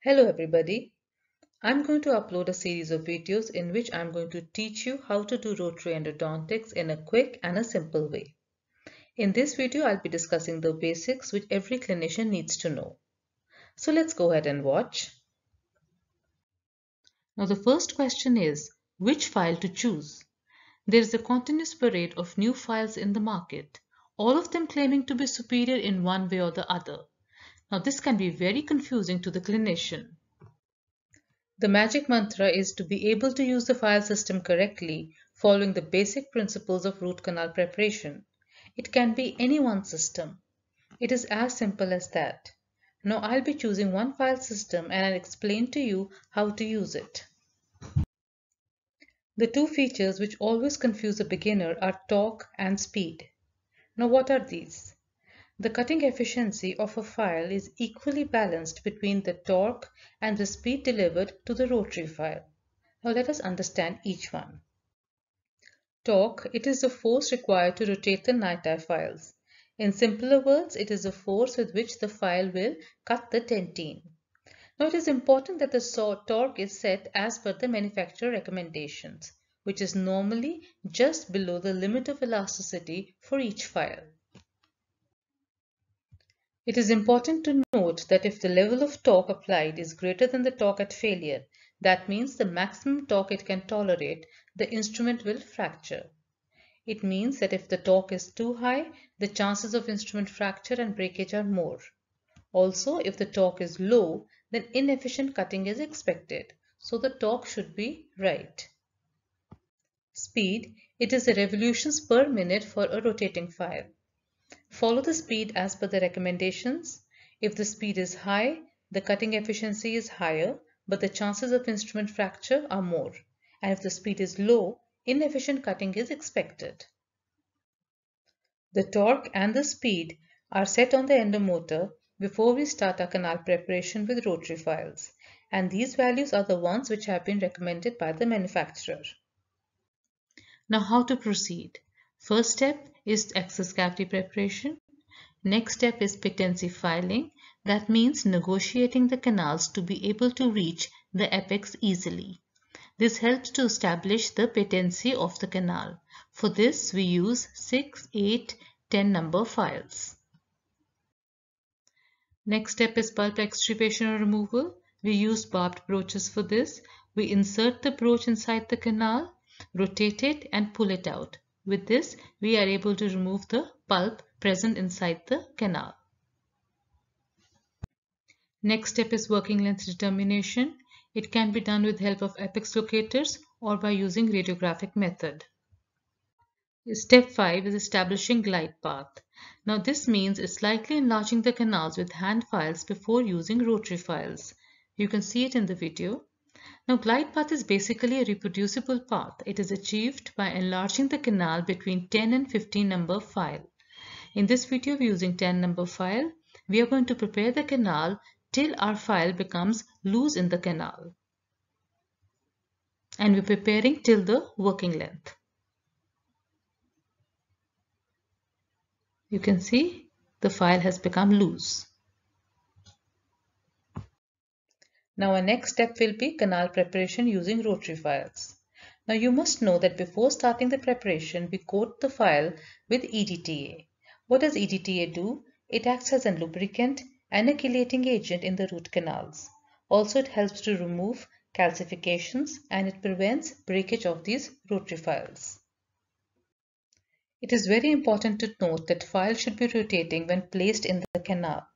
Hello everybody. I'm going to upload a series of videos in which I'm going to teach you how to do rotary endodontics in a quick and a simple way. In this video, I'll be discussing the basics which every clinician needs to know. So let's go ahead and watch. Now the first question is, which file to choose? There is a continuous parade of new files in the market, all of them claiming to be superior in one way or the other. Now this can be very confusing to the clinician. The magic mantra is to be able to use the file system correctly following the basic principles of root canal preparation. It can be any one system. It is as simple as that. Now I'll be choosing one file system and I'll explain to you how to use it. The two features which always confuse a beginner are torque and speed. Now what are these? The cutting efficiency of a file is equally balanced between the torque and the speed delivered to the rotary file. Now let us understand each one. Torque, it is the force required to rotate the NiTi files. In simpler words, it is the force with which the file will cut the dentine. Now it is important that the saw torque is set as per the manufacturer recommendations, which is normally just below the limit of elasticity for each file. It is important to note that if the level of torque applied is greater than the torque at failure, that means the maximum torque it can tolerate, the instrument will fracture. It means that if the torque is too high, the chances of instrument fracture and breakage are more. Also, if the torque is low, then inefficient cutting is expected, so the torque should be right. Speed, it is the revolutions per minute for a rotating file. Follow the speed as per the recommendations. If the speed is high, the cutting efficiency is higher, but the chances of instrument fracture are more. And if the speed is low, inefficient cutting is expected. The torque and the speed are set on the endomotor before we start our canal preparation with rotary files. And these values are the ones which have been recommended by the manufacturer. Now how to proceed? First step is access cavity preparation. Next step is patency filing. That means negotiating the canals to be able to reach the apex easily. This helps to establish the patency of the canal. For this, we use 6, 8, 10 number files. Next step is pulp extirpation or removal. We use barbed broaches for this. We insert the broach inside the canal, rotate it and pull it out. With this, we are able to remove the pulp present inside the canal. Next step is working length determination. It can be done with help of apex locators or by using radiographic method. Step 5 is establishing glide path. Now this means slightly enlarging the canals with hand files before using rotary files. You can see it in the video. Now glide path is basically a reproducible path. It is achieved by enlarging the canal between 10 and 15 number file. In this video we are using 10 number file. We are going to prepare the canal till our file becomes loose in the canal. And we're preparing till the working length. You can see the file has become loose. Now our next step will be canal preparation using rotary files. Now you must know that before starting the preparation, we coat the file with EDTA. What does EDTA do? It acts as a lubricant and a chelating agent in the root canals. Also, it helps to remove calcifications and it prevents breakage of these rotary files. It is very important to note that files should be rotating when placed in the canal.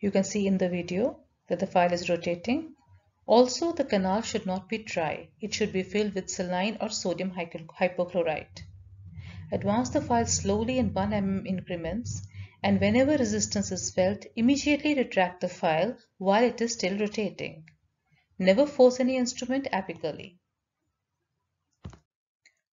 You can see in the video that the file is rotating. Also, the canal should not be dry. It should be filled with saline or sodium hypochlorite. Advance the file slowly in 1 mm increments and whenever resistance is felt, immediately retract the file while it is still rotating. Never force any instrument apically.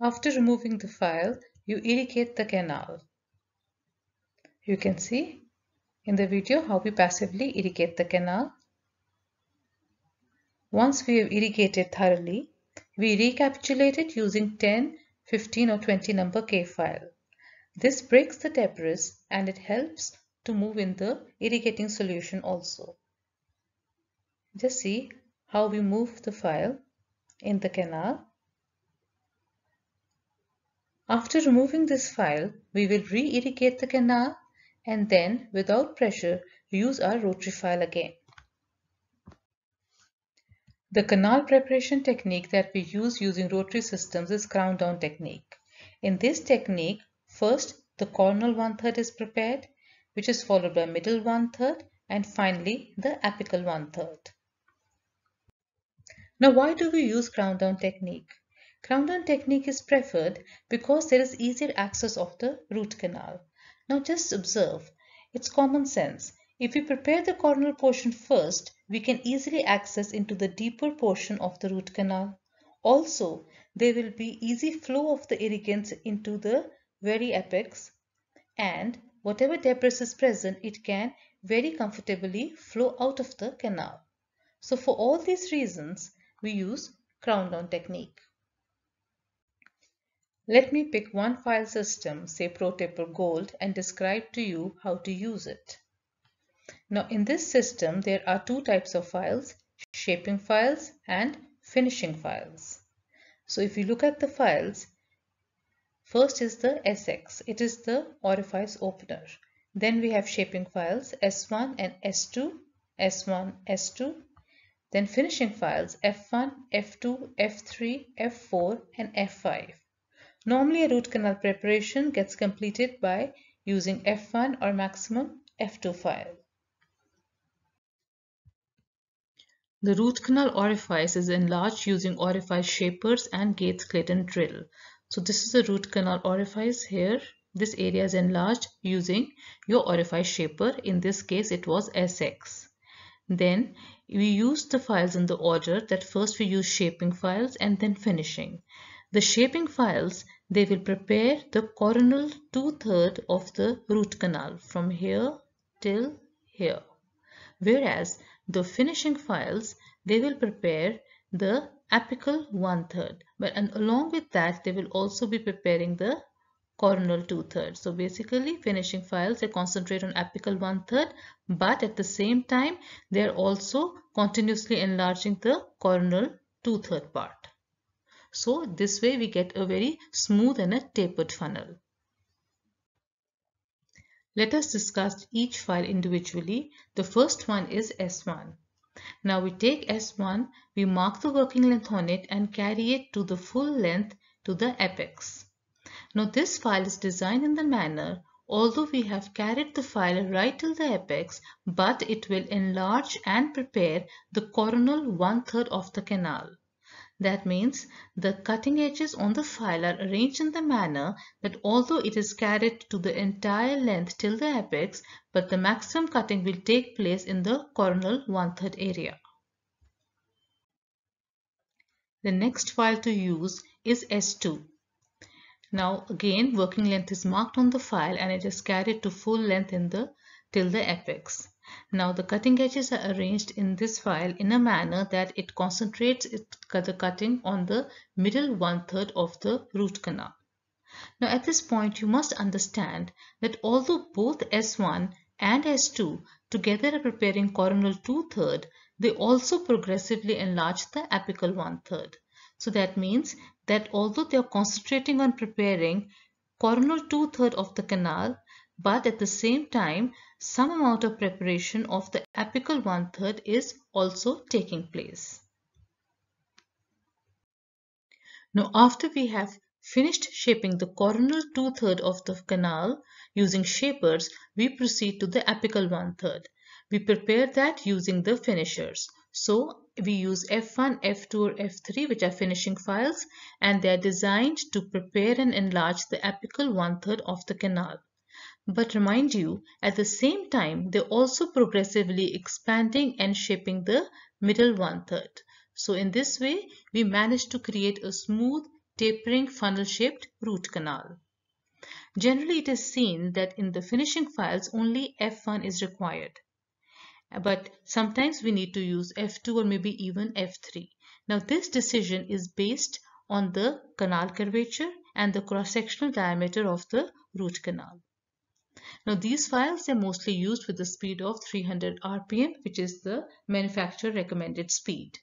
After removing the file, you irrigate the canal. You can see in the video how we passively irrigate the canal. Once we have irrigated thoroughly, we recapitulate it using 10, 15 or 20 number K file. This breaks the debris and it helps to move in the irrigating solution also. Just see how we move the file in the canal. After removing this file, we will re-irrigate the canal and then without pressure use our rotary file again. The canal preparation technique that we use using rotary systems is crown down technique. In this technique, first the coronal one-third is prepared, which is followed by middle one-third and finally the apical one-third. Now why do we use crown down technique? Crown down technique is preferred because there is easier access of the root canal. Now just observe, it's common sense. If we prepare the coronal portion first, we can easily access into the deeper portion of the root canal. Also, there will be easy flow of the irrigants into the very apex and whatever debris is present, it can very comfortably flow out of the canal. So for all these reasons, we use crown down technique. Let me pick one file system, say ProTaper Gold, and describe to you how to use it. Now in this system there are two types of files, shaping files and finishing files. So if you look at the files, first is the SX, it is the orifice opener. Then we have shaping files S1 and S2, S1, S2. Then finishing files F1, F2, F3, F4 and F5. Normally a root canal preparation gets completed by using F1 or maximum F2 file. The root canal orifice is enlarged using orifice shapers and Gates Glidden drill. So this is the root canal orifice here. This area is enlarged using your orifice shaper. In this case it was SX. Then we use the files in the order that first we use shaping files and then finishing. The shaping files, they will prepare the coronal two-third of the root canal from here till here. Whereas the finishing files, they will prepare the apical one-third. But and along with that, they will also be preparing the coronal two-thirds. So basically finishing files, they concentrate on apical one-third, but at the same time, they are also continuously enlarging the coronal two-third part. So this way we get a very smooth and a tapered funnel. Let us discuss each file individually. The first one is S1. Now we take S1, we mark the working length on it and carry it to the full length to the apex. Now this file is designed in the manner although we have carried the file right till the apex but it will enlarge and prepare the coronal one-third of the canal. That means the cutting edges on the file are arranged in the manner that although it is carried to the entire length till the apex, but the maximum cutting will take place in the coronal one-third area. The next file to use is S2. Now again working length is marked on the file and it is carried to full length in the till the apex. Now the cutting edges are arranged in this file in a manner that it concentrates the cutting on the middle one-third of the root canal. Now at this point you must understand that although both S1 and S2 together are preparing coronal two-third, they also progressively enlarge the apical one-third. So that means that although they are concentrating on preparing coronal two-third of the canal, but at the same time some amount of preparation of the apical one-third is also taking place. Now after we have finished shaping the coronal two-third of the canal using shapers, we proceed to the apical one-third. We prepare that using the finishers. So we use F1, F2 or F3 which are finishing files and they are designed to prepare and enlarge the apical one-third of the canal. But remind you, at the same time, they're also progressively expanding and shaping the middle one-third. So in this way, we managed to create a smooth, tapering funnel-shaped root canal. Generally, it is seen that in the finishing files, only F1 is required. But sometimes we need to use F2 or maybe even F3. Now this decision is based on the canal curvature and the cross-sectional diameter of the root canal. Now these files are mostly used with the speed of 300 RPM, which is the manufacturer recommended speed.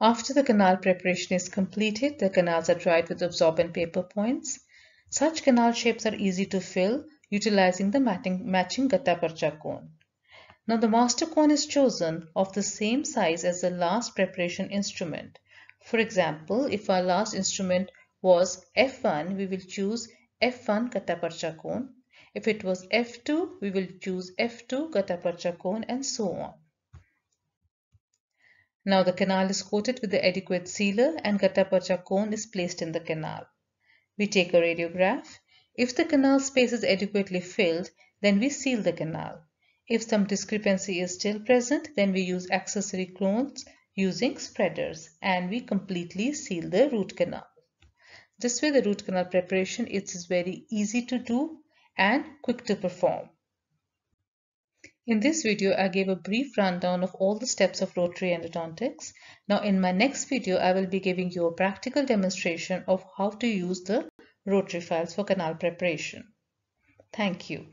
After the canal preparation is completed, the canals are dried with absorbent paper points. Such canal shapes are easy to fill utilizing the matching, matching Gutta cone. Now the master cone is chosen of the same size as the last preparation instrument. For example, if our last instrument was F1, we will choose F1 Gutta-percha cone. If it was F2, we will choose F2 Gutta-percha cone and so on. Now the canal is coated with the adequate sealer and Gutta-percha cone is placed in the canal. We take a radiograph. If the canal space is adequately filled, then we seal the canal. If some discrepancy is still present, then we use accessory cones using spreaders and we completely seal the root canal. This way the root canal preparation is very easy to do and quick to perform. In this video, I gave a brief rundown of all the steps of rotary endodontics. Now in my next video, I will be giving you a practical demonstration of how to use the rotary files for canal preparation. Thank you.